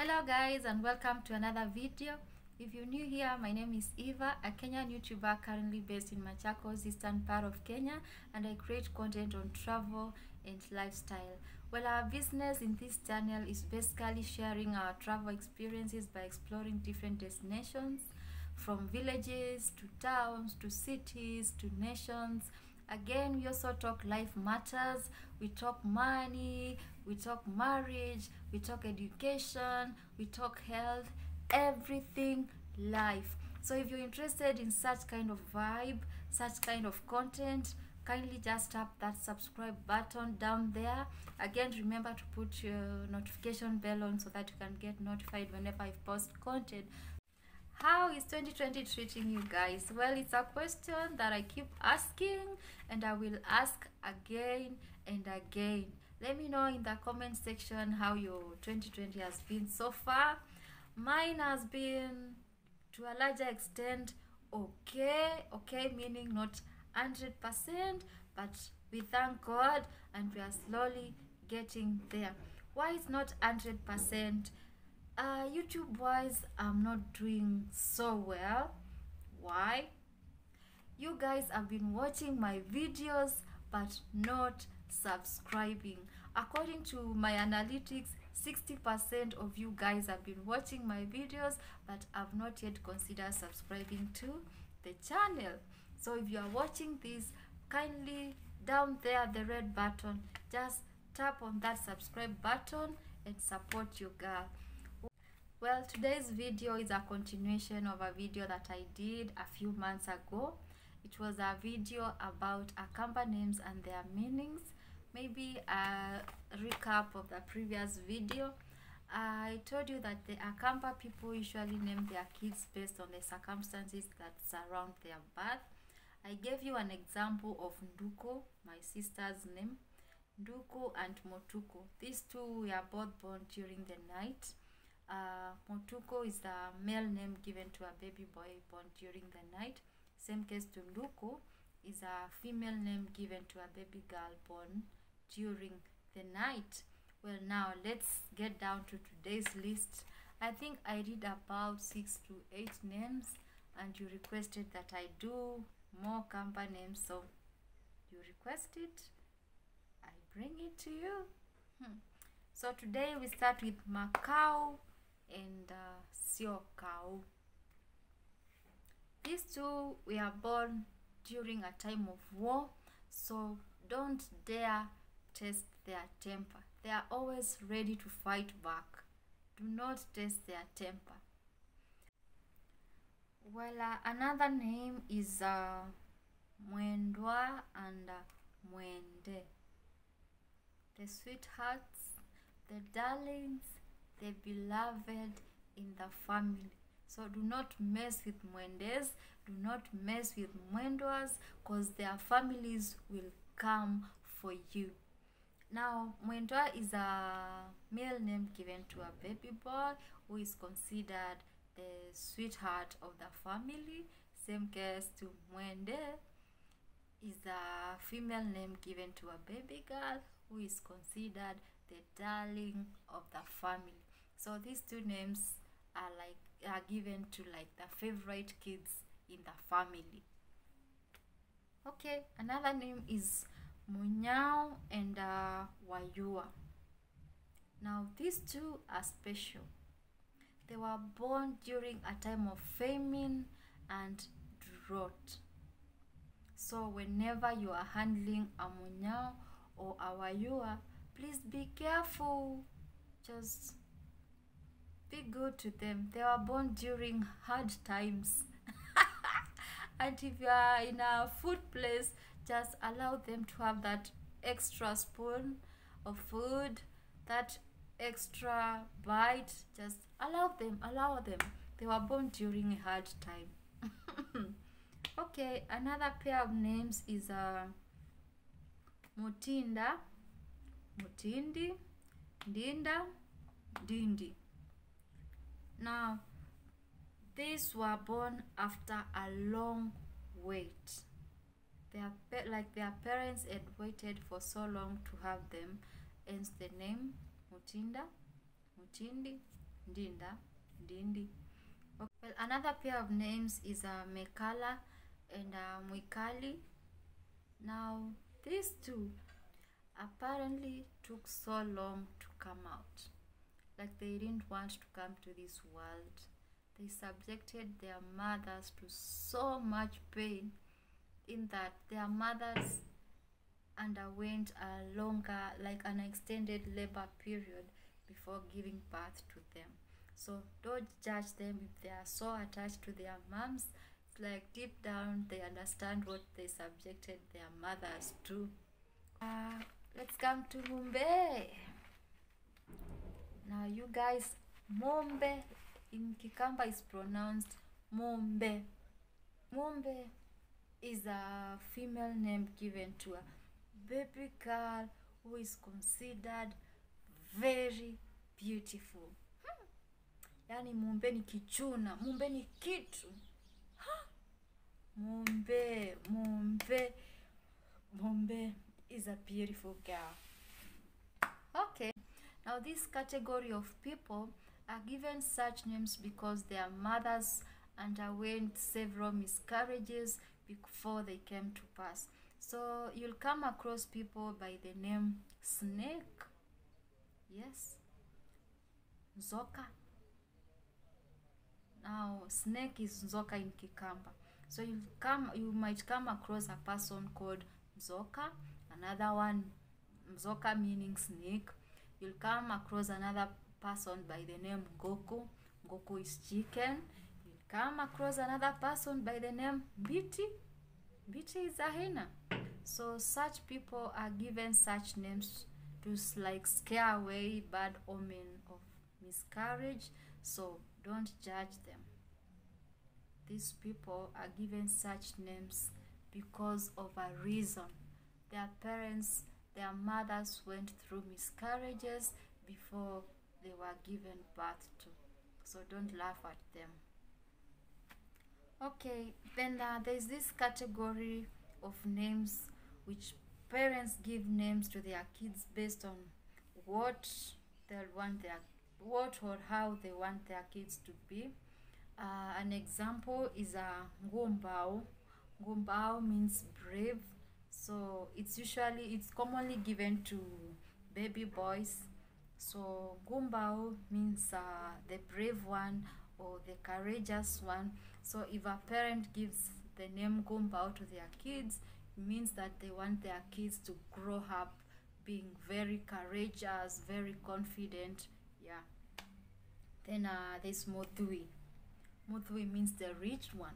Hello guys and welcome to another video. If you're new here, my name is Eva, a Kenyan YouTuber currently based in Machakos, eastern part of Kenya, and I create content on travel and lifestyle. Well, our business in this channel is basically sharing our travel experiences by exploring different destinations from villages to towns to cities to nations. Again, we also talk life matters, we talk money, we talk marriage, we talk education, we talk health, everything life. So if you're interested in such kind of vibe, such kind of content, kindly just tap that subscribe button down there. Again, remember to put your notification bell on so that you can get notified whenever I post content. How is 2020 treating you guys? Well, it's a question that I keep asking and I will ask again and again. Let me know in the comment section how your 2020 has been so far. Mine has been to a larger extent okay, okay, meaning not 100%, but we thank God and we are slowly getting there. Why is not 100%? uh, youtube wise i'm not doing so well why you guys have been watching my videos but not subscribing according to my analytics 60% of you guys have been watching my videos but have not yet considered subscribing to the channel so if you are watching this kindly down there the red button just tap on that subscribe button and support your girl well, today's video is a continuation of a video that I did a few months ago. It was a video about Akamba names and their meanings. Maybe a recap of the previous video. I told you that the Akamba people usually name their kids based on the circumstances that surround their birth. I gave you an example of Nduku, my sister's name. Nduku and Mutuku. These two were both born during the night. Uh, Mutuku is the male name given to a baby boy born during the night. Same case to Nduku is a female name given to a baby girl born during the night. Well, now let's get down to today's list. I think I read about six to eight names, and you requested that I do more Kamba names, so you request it, I bring it to you. Hmm. So today we start with Makau and uh, Syokau. These two were born during a time of war, so don't dare test their temper. They are always ready to fight back. Do not test their temper. Well, uh, another name is uh, Mwendwa and uh, Mwende. The sweethearts, the darlings, the beloved in the family. So do not mess with Mwendes, do not mess with Mwendwas, because their families will come for you. Now, Mwendwa is a male name given to a baby boy who is considered the sweetheart of the family. Same case to Mwende. Is a female name given to a baby girl who is considered the darling of the family. So these two names are like are given to like the favorite kids in the family. Okay another name is munyao and uh, wayua. Now these two are special. They were born during a time of famine and drought. So whenever you are handling a munyao or a wayua please be careful. Just be good to them. They were born during hard times. And if you are in a food place just allow them to have that extra spoon of food that extra bite just allow them allow them. They were born during a hard time. Okay another pair of names is uh, mutinda mutindi ndinda dindi. Now, these were born after a long wait. Their like their parents had waited for so long to have them, hence the name Mutinda, Mutindi, Ndinda, Ndindi. Okay. Well, another pair of names is uh, Makali and uh, Mwikali. Now, these two apparently took so long to come out. Like they didn't want to come to this world. They subjected their mothers to so much pain in that their mothers underwent a longer, like an extended labor period before giving birth to them. So don't judge them if they are so attached to their moms. It's like deep down they understand what they subjected their mothers to. Uh, let's come to Mumbai. Now, you guys, Mumbai in Kikamba is pronounced Mumbe. Mumbe is a female name given to a baby girl who is considered very beautiful. yani Yaani ni kichuna, Mumbe ni kitu. Ha! Mumbe, Mumbe, Mumbe is a beautiful girl. Okay, now this category of people are given such names because their mothers underwent several miscarriages before they came to pass. So you'll come across people by the name Snake, yes, Nzoka. Now Snake is Nzoka in Kikamba. So you come, you might come across a person called Nzoka, another one Nzoka meaning snake. You'll come across another person by the name Goku. Goku is chicken. Come across another person by the name Mbiti. Mbiti is a hyena. So such people are given such names to like scare away bad omen of miscarriage. So don't judge them. These people are given such names because of a reason. Their parents, their mothers went through miscarriages before they were given birth to. So don't laugh at them. Okay, then uh, there's this category of names which parents give names to their kids based on what they want their what or how they want their kids to be. Uh, an example is a uh, Ngumbao. Ngumbao means brave. So it's usually it's commonly given to baby boys. So Gumbao means uh, the brave one or the courageous one. So if a parent gives the name Gumbao to their kids, it means that they want their kids to grow up being very courageous, very confident. Yeah. Then uh, there's Muthui. Muthui means the rich one.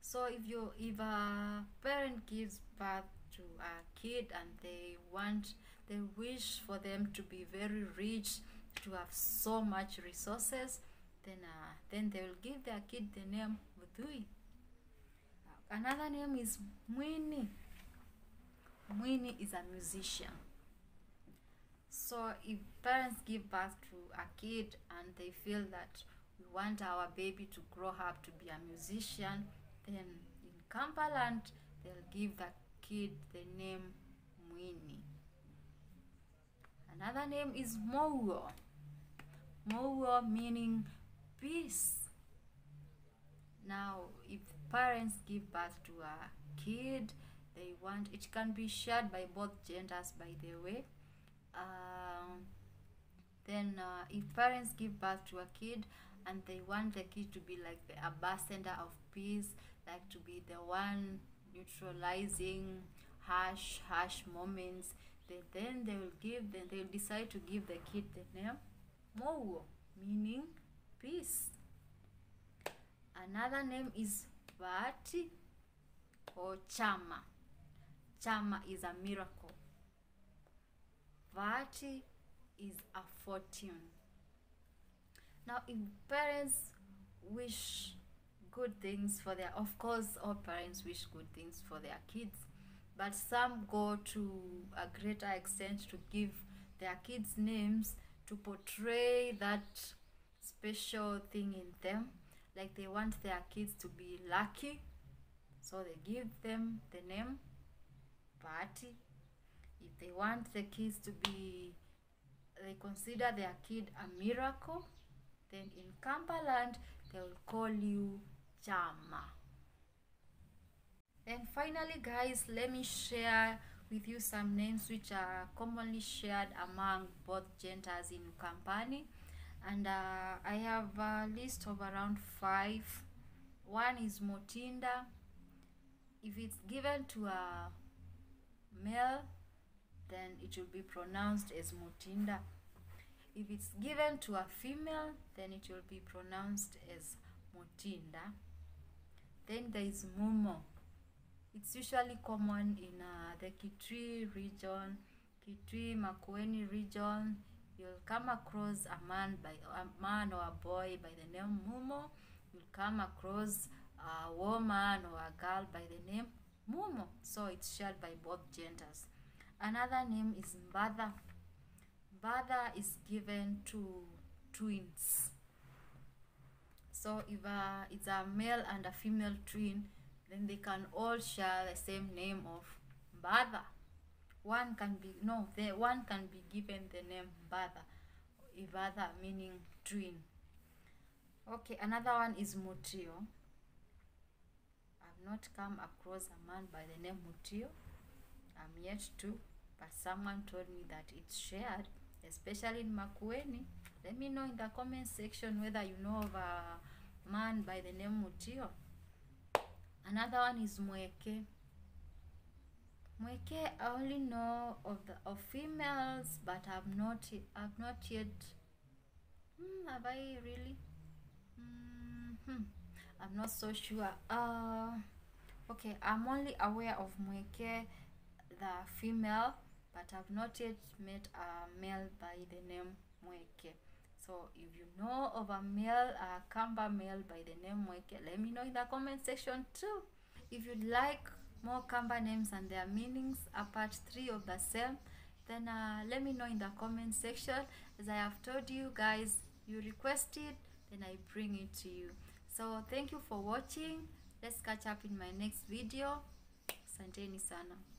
So if you if a parent gives birth to a kid and they want they wish for them to be very rich, to have so much resources, then uh, then they will give their kid the name Muthui. Another name is Mwini. Mwini is a musician. So if parents give birth to a kid and they feel that we want our baby to grow up to be a musician, then in Kambaland they'll give the kid the name Mwini. Another name is Mouo. Mouo meaning peace. Now, if parents give birth to a kid, they want it can be shared by both genders, by the way. Um, then, uh, if parents give birth to a kid and they want the kid to be like the ambassador of peace, like to be the one neutralizing harsh, harsh moments, they, then they will give then they will decide to give the kid the name Mowo, meaning peace. Another name is Vati or Chama. Chama is a miracle. Vati is a fortune. Now, if parents wish good things for their, of course, all parents wish good things for their kids but some go to a greater extent to give their kids names to portray that special thing in them like they want their kids to be lucky so they give them the name Vati if they want the kids to be they consider their kid a miracle then in Kambaland they will call you Chama. And finally, guys, let me share with you some names which are commonly shared among both genders in Ukambani. And uh, I have a list of around five. One is Motinda. If it's given to a male, then it will be pronounced as Motinda. If it's given to a female, then it will be pronounced as Motinda. Then there is Mumo. It's usually common in uh, the kitri region, kitri Makueni region. You'll come across a man by a man or a boy by the name Mumo. You'll come across a woman or a girl by the name Mumo. So it's shared by both genders. Another name is Mbada. Mbada is given to twins. So if uh, it's a male and a female twin, then they can all share the same name of Mbada. One can be no, the one can be given the name Mbada, Ibada meaning twin. Okay, another one is Mutio. I've not come across a man by the name Mutio. I'm yet to, but someone told me that it's shared, especially in Makueni. Let me know in the comment section whether you know of a man by the name Mutio. Another one is Mweke. Mweke, I only know of the of females, but I've not I've not yet. Hmm, have I really? hmm I'm not so sure. Uh, okay, I'm only aware of Mweke, the female, but I've not yet met a male by the name Mweke. So if you know of a male, a Kamba male by the name Mweke, let me know in the comment section too. If you'd like more Kamba names and their meanings, a part 3 of the same, then uh, let me know in the comment section. As I have told you guys, you request it, then I bring it to you. So thank you for watching. Let's catch up in my next video. Asanteni sana.